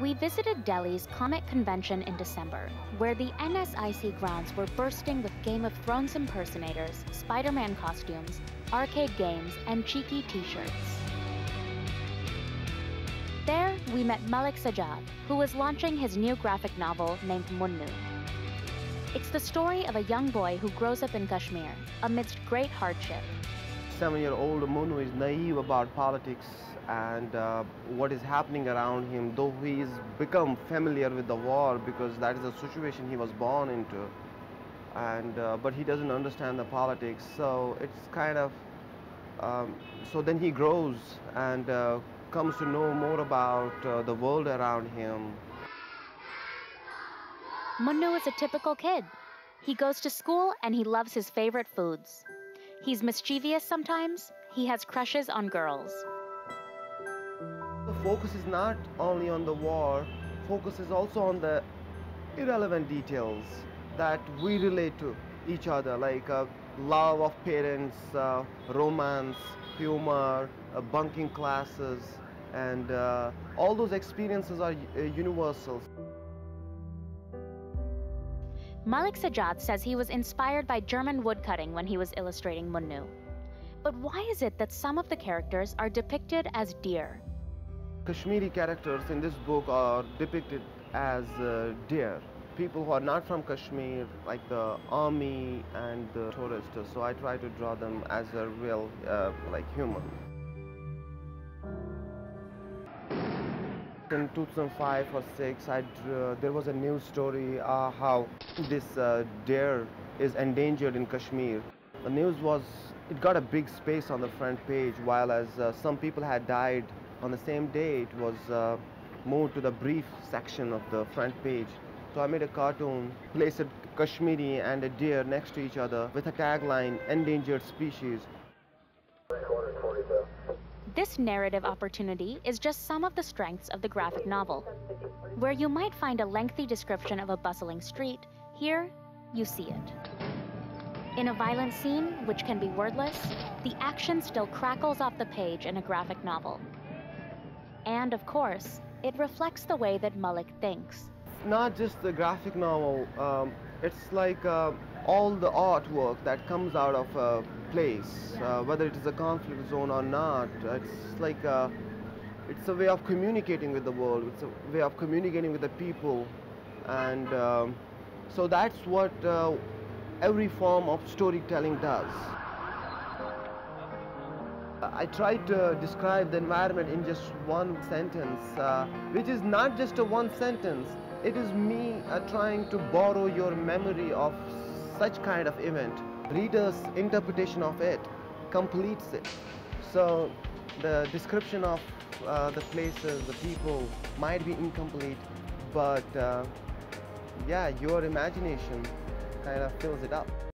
We visited Delhi's Comic Convention in December, where the NSIC grounds were bursting with Game of Thrones impersonators, Spider Man costumes, arcade games, and cheeky t shirts. There, we met Malik Sajad, who was launching his new graphic novel named Munnu. It's the story of a young boy who grows up in Kashmir amidst great hardship. Seven year old Munnu is naive about politics and uh, what is happening around him, though he he's become familiar with the war because that is the situation he was born into. And, uh, but he doesn't understand the politics, so it's kind of, um, so then he grows and uh, comes to know more about uh, the world around him. Munnu is a typical kid. He goes to school and he loves his favorite foods. He's mischievous sometimes, he has crushes on girls. Focus is not only on the war, focus is also on the irrelevant details that we relate to each other, like uh, love of parents, uh, romance, humor, uh, bunking classes, and uh, all those experiences are uh, universal. Malik Sajad says he was inspired by German woodcutting when he was illustrating Munnu. But why is it that some of the characters are depicted as deer? Kashmiri characters in this book are depicted as uh, deer. People who are not from Kashmir, like the army and the tourists. So I try to draw them as a real, uh, like human. In 2005 or 6, I drew, there was a news story uh, how this uh, deer is endangered in Kashmir. The news was, it got a big space on the front page, while as uh, some people had died on the same day it was uh, moved to the brief section of the front page. So I made a cartoon, placed a Kashmiri and a deer next to each other with a tagline, endangered species. This narrative opportunity is just some of the strengths of the graphic novel. Where you might find a lengthy description of a bustling street, here you see it. In a violent scene, which can be wordless, the action still crackles off the page in a graphic novel. And of course, it reflects the way that Malik thinks. Not just the graphic novel, um, it's like uh, all the artwork that comes out of a place, uh, whether it is a conflict zone or not. It's like a, uh, it's a way of communicating with the world. It's a way of communicating with the people, and um, so that's what uh, every form of storytelling does. I try to describe the environment in just one sentence, uh, which is not just a one sentence. It is me uh, trying to borrow your memory of such kind of event. Reader's interpretation of it completes it. So the description of uh, the places, the people might be incomplete, but uh, yeah, your imagination kind of fills it up.